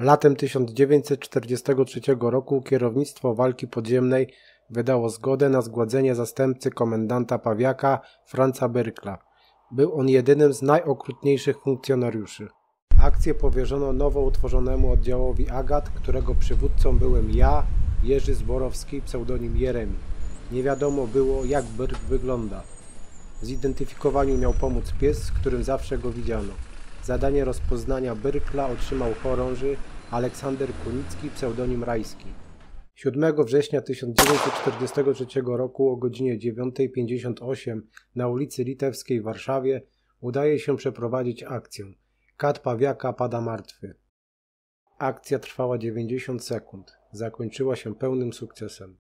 Latem 1943 roku kierownictwo walki podziemnej wydało zgodę na zgładzenie zastępcy komendanta Pawiaka Franca Berkla. Był on jedynym z najokrutniejszych funkcjonariuszy. Akcję powierzono nowo utworzonemu oddziałowi Agat, którego przywódcą byłem ja, Jerzy Zborowski, pseudonim Jeremi. Nie wiadomo było, jak Berk wygląda. W zidentyfikowaniu miał pomóc pies, z którym zawsze go widziano. Zadanie rozpoznania Byrkla otrzymał chorąży Aleksander Kunicki, pseudonim Rajski. 7 września 1943 roku o godzinie 9.58 na ulicy Litewskiej w Warszawie udaje się przeprowadzić akcję. Kat Pawiaka pada martwy. Akcja trwała 90 sekund. Zakończyła się pełnym sukcesem.